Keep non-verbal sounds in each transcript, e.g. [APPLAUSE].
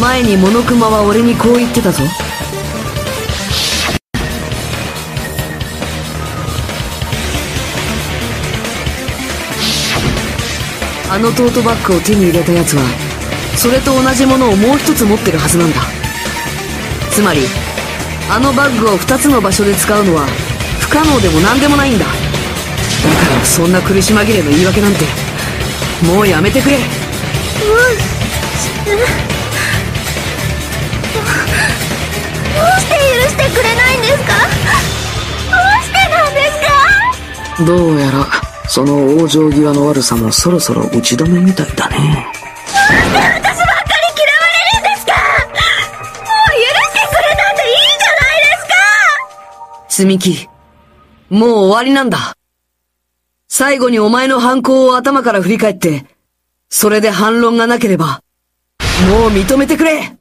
前にモノクマは俺にこう言ってたぞ。あのトートバッグを手に入れた奴はそれと同じものをもう一つ持ってるはずなんだ。つまりあのバッグを2つの場所で使うのは不可能でも何でもないんだ。だからそんな苦し紛れの言い訳なんてもうやめてくれ。どうしどうやらその往生際の悪さもそろそろ打ち止めみたいだね。私ばっかり嫌われるんですか？もう許してくれたんでいいじゃないですか！積み木もう終わりなんだ。最後にお前の犯行を頭から振り返ってそれで反論がなければもう認めてくれ。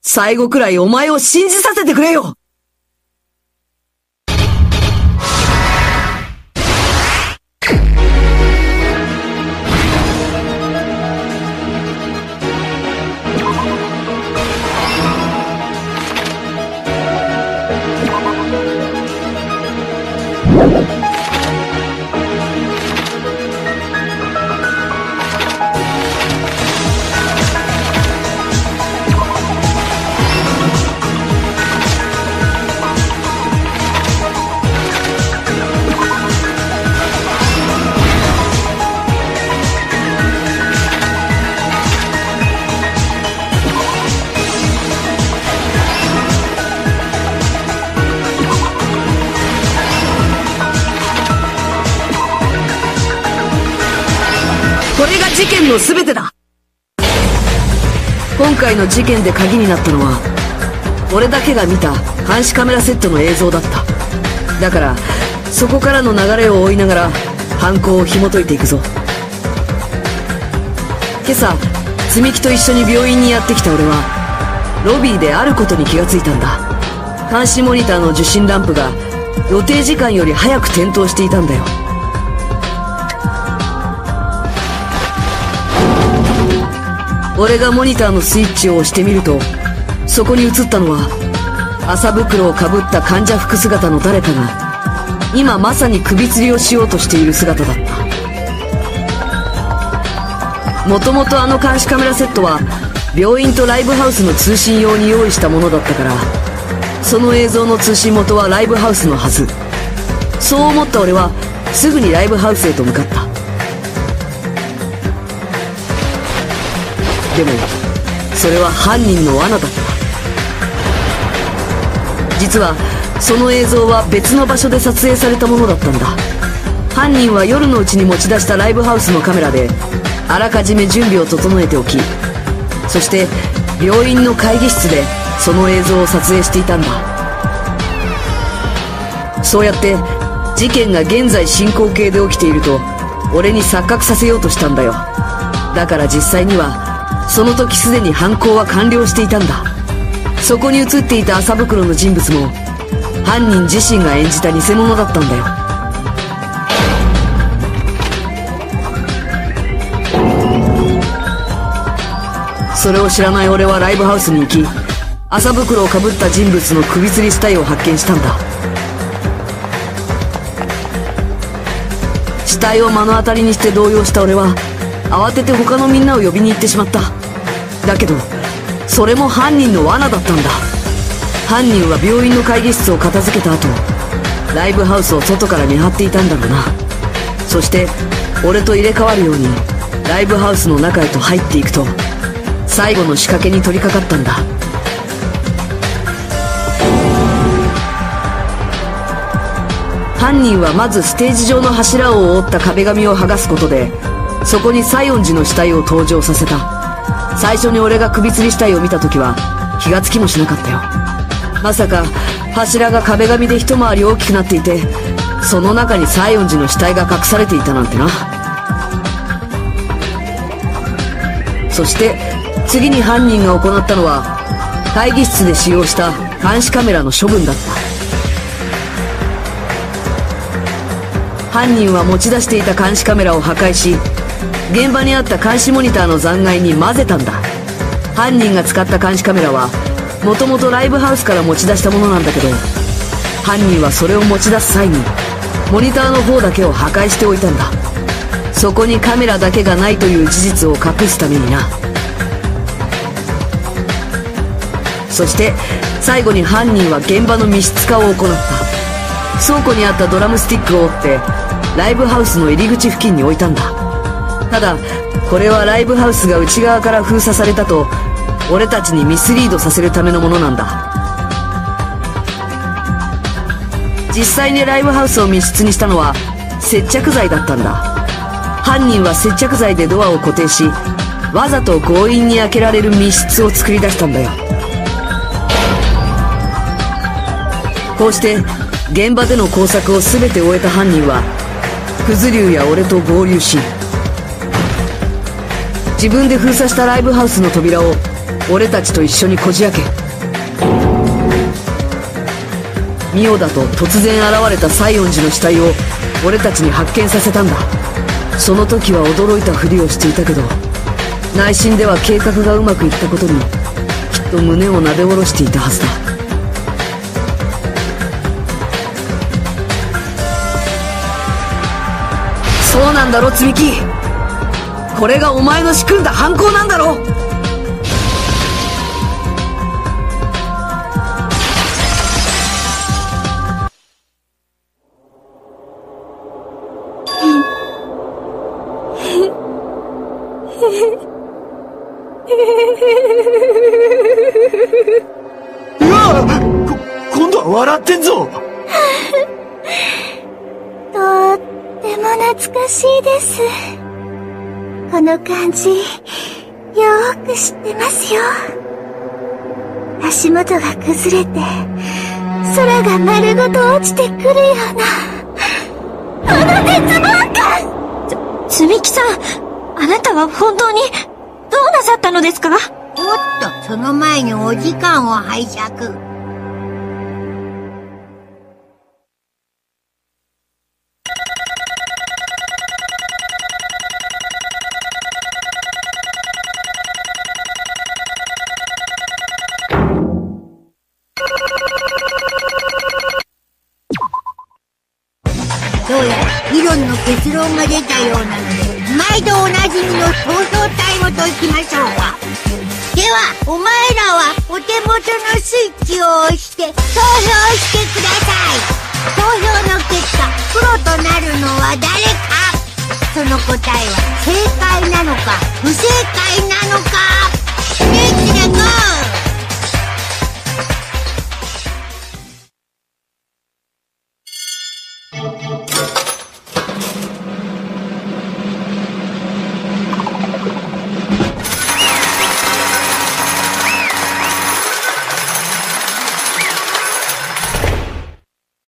最後くらいお前を信じさせてくれよ件の全てだ。今回の事件で鍵になったのは俺だけが見た監視カメラセットの映像だった。だからそこからの流れを追いながら犯行を紐解いていくぞ。今朝積み木と一緒に病院にやってきた俺はロビーであることに気がついたんだ。監視モニターの受信ランプが予定時間より早く点灯していたんだよ。俺がモニターのスイッチを押してみるとそこに映ったのは麻袋をかぶった患者服姿の誰かが今まさに首吊りをしようとしている姿だった。もともとあの監視カメラセットは病院とライブハウスの通信用に用意したものだったからその映像の通信元はライブハウスのはず。そう思った俺はすぐにライブハウスへと向かった。でもそれは犯人の罠だった。実はその映像は別の場所で撮影されたものだったんだ。犯人は夜のうちに持ち出したライブハウスのカメラであらかじめ準備を整えておきそして病院の会議室でその映像を撮影していたんだ。そうやって事件が現在進行形で起きていると俺に錯覚させようとしたんだよ。だから実際にはその時すでに犯行は完了していたんだ。そこに映っていた麻袋の人物も犯人自身が演じた偽物だったんだよ。それを知らない俺はライブハウスに行き麻袋をかぶった人物の首吊り死体を発見したんだ。死体を目の当たりにして動揺した俺は慌てて他のみんなを呼びに行ってしまった。だけどそれも犯人の罠だったんだ。犯人は病院の会議室を片付けた後ライブハウスを外から見張っていたんだろうな。そして俺と入れ替わるようにライブハウスの中へと入っていくと最後の仕掛けに取り掛かったんだ。犯人はまずステージ上の柱を覆った壁紙を剥がすことでそこに西園寺の死体を登場させた。最初に俺が首吊り死体を見た時は気がつきもしなかったよ。まさか柱が壁紙で一回り大きくなっていてその中に西園寺の死体が隠されていたなんてな。そして次に犯人が行ったのは会議室で使用した監視カメラの処分だった。犯人は持ち出していた監視カメラを破壊し現場にあった監視モニターの残骸に混ぜたんだ。犯人が使った監視カメラはもともとライブハウスから持ち出したものなんだけど犯人はそれを持ち出す際にモニターの方だけを破壊しておいたんだ。そこにカメラだけがないという事実を隠すためにな。そして最後に犯人は現場の密室化を行った。倉庫にあったドラムスティックを折ってライブハウスの入り口付近に置いたんだ。ただこれはライブハウスが内側から封鎖されたと俺たちにミスリードさせるためのものなんだ。実際にライブハウスを密室にしたのは接着剤だったんだ。犯人は接着剤でドアを固定しわざと強引に開けられる密室を作り出したんだよ。こうして現場での工作を全て終えた犯人はクズリュウや俺と合流し自分で封鎖したライブハウスの扉を俺たちと一緒にこじ開け。ミオだと突然現れた西園寺の死体を俺たちに発見させたんだ。その時は驚いたふりをしていたけど内心では計画がうまくいったことにきっと胸をなで下ろしていたはずだ。そうなんだろ積み木これがお前の仕組んだ犯行なんだろう？わこ今度は笑ってんぞ [LAUGHS] とっても懐かしいです。この感じ、よーく知ってますよ。足元が崩れて、空が丸ごと落ちてくるような、あの絶望感つみきさん、あなたは本当に、どうなさったのですか？おっと、その前にお時間を拝借。結論が出たようなので、毎度おなじみの投票タイムといきましょうか。では、お前らはお手元のスイッチを押して投票してください。投票の結果、プロとなるのは誰か？その答えは正解なのか、不正解なのか